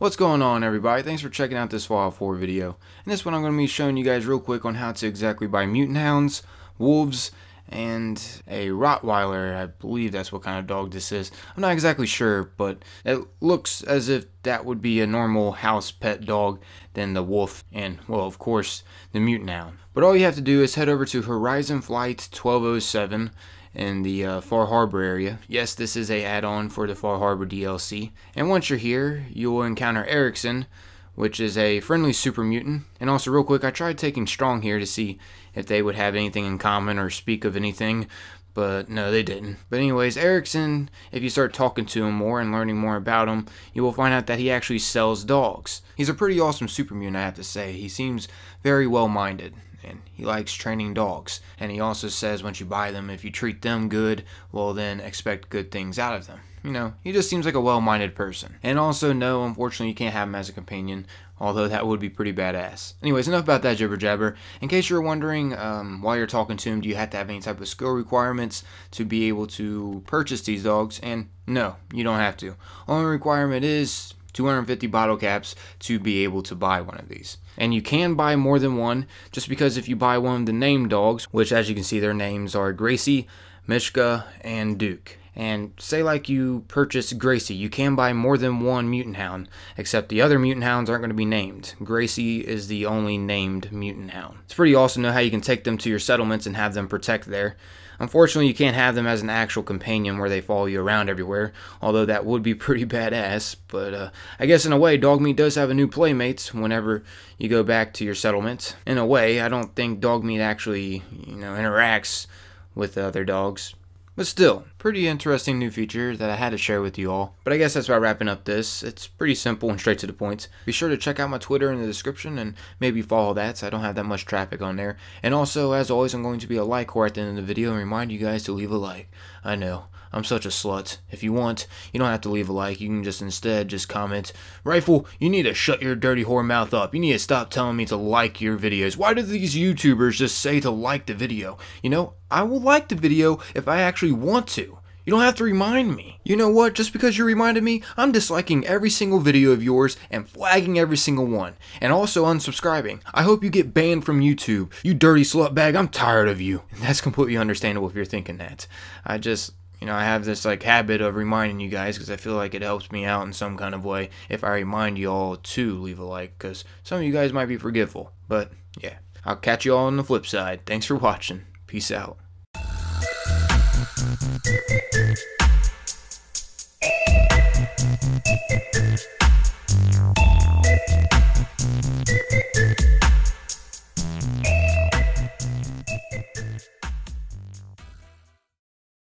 What's going on everybody? Thanks for checking out this Fallout 4 video. In this one I'm going to be showing you guys real quick on how to exactly buy mutant hounds, wolves, and a Rottweiler. I believe that's what kind of dog this is. I'm not exactly sure, but it looks as if that would be a normal house pet dog than the wolf and, well, of course, the mutant hound. But all you have to do is head over to Horizon Flight 1207 in the uh, Far Harbor area. Yes, this is a add-on for the Far Harbor DLC. And once you're here, you will encounter Erickson, which is a friendly super mutant. And also, real quick, I tried taking Strong here to see if they would have anything in common or speak of anything, but no, they didn't. But anyways, Erickson, if you start talking to him more and learning more about him, you will find out that he actually sells dogs. He's a pretty awesome super mutant, I have to say. He seems very well-minded and he likes training dogs. And he also says once you buy them, if you treat them good, well then expect good things out of them. You know, he just seems like a well-minded person. And also, no, unfortunately, you can't have him as a companion, although that would be pretty badass. Anyways, enough about that jibber jabber. In case you're wondering, um, while you're talking to him, do you have to have any type of skill requirements to be able to purchase these dogs? And no, you don't have to. Only requirement is 250 bottle caps to be able to buy one of these. And you can buy more than one, just because if you buy one of the named dogs, which as you can see their names are Gracie, Mishka, and Duke. And say like you purchase Gracie, you can buy more than one mutant hound, except the other mutant hounds aren't going to be named. Gracie is the only named mutant hound. It's pretty awesome to know how you can take them to your settlements and have them protect there. Unfortunately, you can't have them as an actual companion where they follow you around everywhere, although that would be pretty badass. But uh, I guess in a way, Dogmeat does have a new playmate whenever you go back to your settlement. In a way, I don't think Dogmeat actually, you know, interacts with other dogs. But still, pretty interesting new feature that I had to share with you all. But I guess that's about wrapping up this. It's pretty simple and straight to the point. Be sure to check out my Twitter in the description and maybe follow that so I don't have that much traffic on there. And also, as always, I'm going to be a like whore at the end of the video and remind you guys to leave a like. I know, I'm such a slut. If you want, you don't have to leave a like. You can just instead just comment, Rifle, you need to shut your dirty whore mouth up. You need to stop telling me to like your videos. Why do these YouTubers just say to like the video? You know, I will like the video if I actually want to. You don't have to remind me. You know what? Just because you reminded me, I'm disliking every single video of yours and flagging every single one. And also unsubscribing. I hope you get banned from YouTube. You dirty slut bag, I'm tired of you. That's completely understandable if you're thinking that. I just, you know, I have this like habit of reminding you guys because I feel like it helps me out in some kind of way if I remind you all to leave a like because some of you guys might be forgetful. But yeah, I'll catch you all on the flip side. Thanks for watching. Peace out.